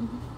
Mm-hmm.